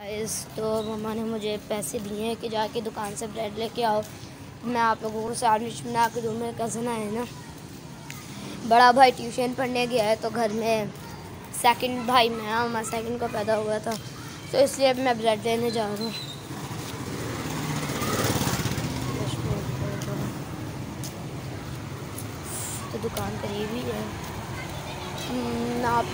इस तो मम्मा ने मुझे पैसे दिए हैं कि जाके दुकान से ब्रेड लेके आओ। मैं आप लोगों को सैंडविच बना के दूँ मेरे कज़न आए ना। बड़ा भाई ट्यूशन पढ़ने गया है तो घर में सेकंड भाई मैं मैं सेकंड को पैदा हुआ था। तो इसलिए मैं ब्रेड लेने जा रहा हूँ। तो दुकान करीब ही है। हम्म, आप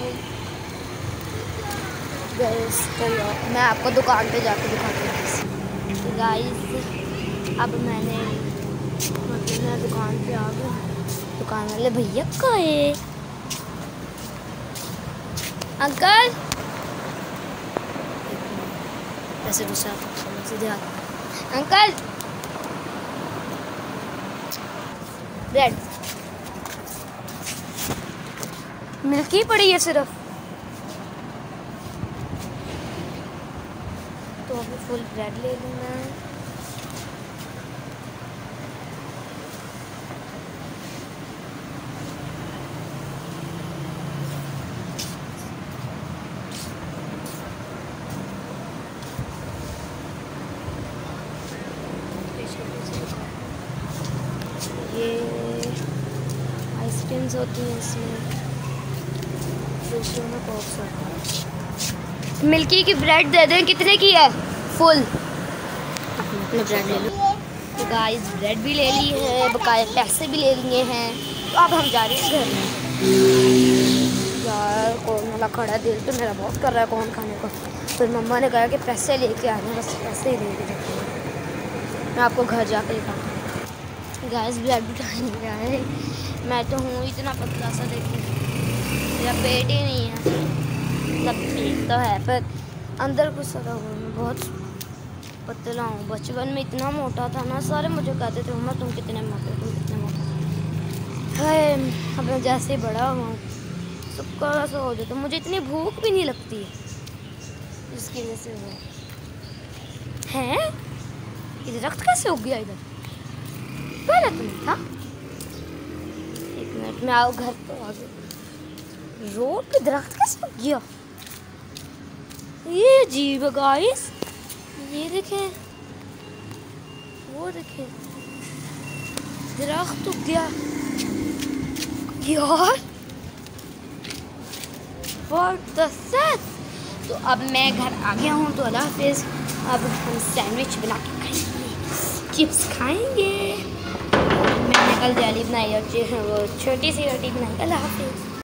गैस तो मैं आपको दुकान पे जाके दिखाती हूँ तो गाइस अब मैंने मतलब मैं दुकान पे आ गई दुकान वाले भैया का है अंकल ऐसे दूसरा सीधे अंकल? ब्रेड मिल्की पड़ी है सिर्फ़। तो अभी फुल ब्रेड ले लूँ मैं। ये आइसक्रीम्स होती हैं इसमें। दूसरों में पॉप्स होता है। मिल्की की ब्रेड दे दें। कितने की है? फुल। ब्रेड ले लो। तो गाइस ब्रेड भी ले ली है बकाया पैसे भी ले लिए हैं। तो अब हम जा रहे हैं घर में। यार कौन वाला खड़ा दिल तो मेरा बहुत कर रहा है कौन खाने को। फिर मम्मा ने कहा कि पैसे लेके आने बस पैसे ही लेके जाते हैं। मैं आपको घर जा जाकर दिखाऊँ गैस ब्लड उठाने गया है। मैं तो हूँ इतना पतला सा देखिए। मेरा पेट ही नहीं है। मतलब पेट तो है, पर अंदर कुछ सड़ा हुआ मैं बहुत पतला हूँ। बचपन में इतना मोटा था ना, सारे मुझे कहते थे, उम्र, तुम कितने मोटे, तुम कितने मोटे? है अब मैं जैसे बड़ा हुआ हूँ सबका ऐसा हो जाता, मुझे इतनी भूख भी नहीं लगती। जिसकी वजह से हुआ। है? ये दरख्त कैसे उग गया इधर? पहले तो नहीं था। एक मिनट, में आओ घर तो आ गए रोड पे दरख्त कैसे उग गया? ये है गाइस ये देखें। वो देखें। दरख्त उग गया। यार the set? तो अब मैं घर आ गया हूँ तो अल्लाह हाफिज़। अब हम सैंडविच बना के खाएँगे। चिप्स खाएँगे। मैंने कल जैली बनाई और वो छोटी सी रोटी बनाई। अल्लाह हाफिज़।